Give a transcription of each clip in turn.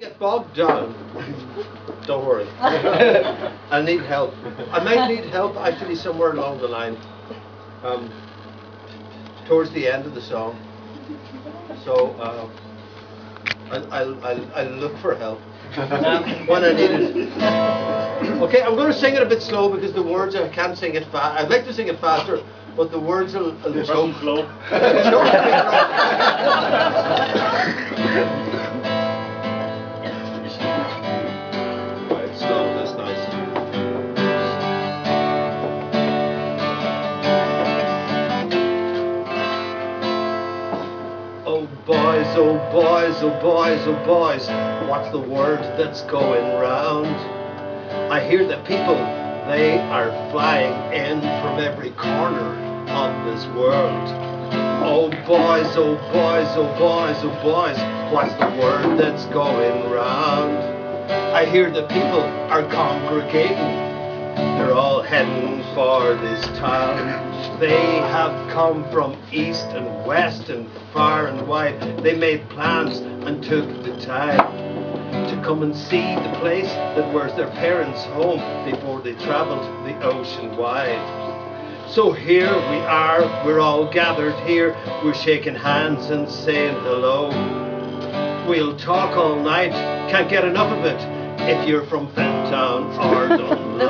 get bogged down, don't worry. I need help. I might need help actually somewhere along the line. Um, towards the end of the song. So uh, I'll, I'll, I'll, I'll look for help when I need it. Okay, I'm going to sing it a bit slow because the words I can't sing it fast. I'd like to sing it faster, but the words will, will choke. flow. Boys, oh boys, oh boys, oh boys, what's the word that's going round? I hear that people, they are flying in from every corner of this world. Oh boys, oh boys, oh boys, oh boys, what's the word that's going round? I hear that people are congregating. They're all heading for this town. They have come from east and west and far and wide. They made plans and took the time to come and see the place that was their parents' home before they traveled the ocean wide. So here we are, we're all gathered here, we're shaking hands and saying hello. We'll talk all night, can't get enough of it. If you're from Fintown or Dungloe,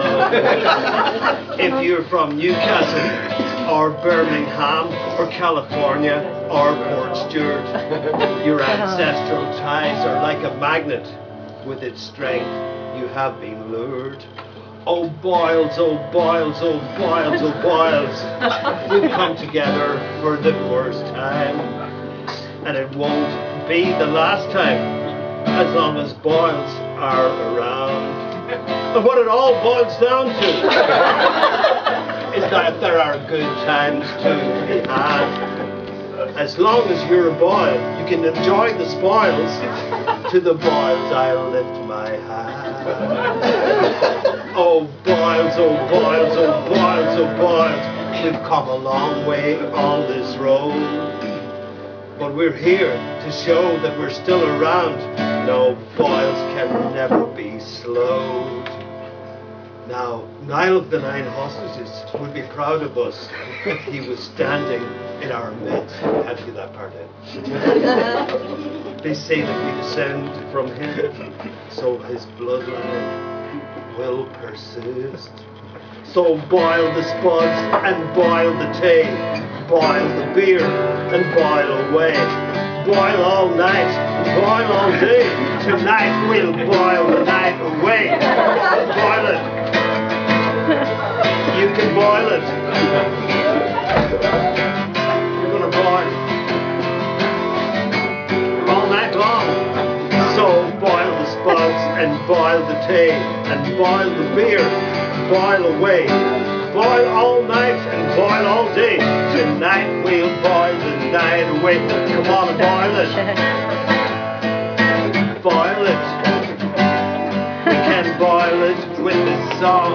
if you're from Newcastle or Birmingham or California or Port Stewart, your uh-huh. ancestral ties are like a magnet. With its strength, you have been lured. Oh Boyles, oh Boyles, oh Boyles, oh Boyles. We've come together for the first time. And it won't be the last time as long as Boyles are around. And what it all boils down to is that there are good times to be had. As long as you're a Boyle, you can enjoy the spoils. To the Boyles I'll lift my hand. Oh Boyles, oh Boyles, oh Boyles, oh Boyles. We've come a long way on this road. But we're here to show that we're still around. No, Boyles can never be slowed. Now, Niall of the Nine Hostages would be proud of us if he was standing in our midst. Had to get that part in. they say that we descend from him, so his bloodline will persist. So boil the spuds and boil the tea, boil the beer and boil away. Boil all night, boil all day. Tonight we'll boil the night away. Boil it. You can boil it. You're gonna boil all night long. So boil the spuds and boil the tea and boil the beer, boil away. Boil all night and boil all day. Tonight we'll boil the night away. Come on and boil it. song.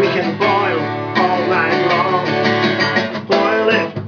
We can boil all night long. Boil it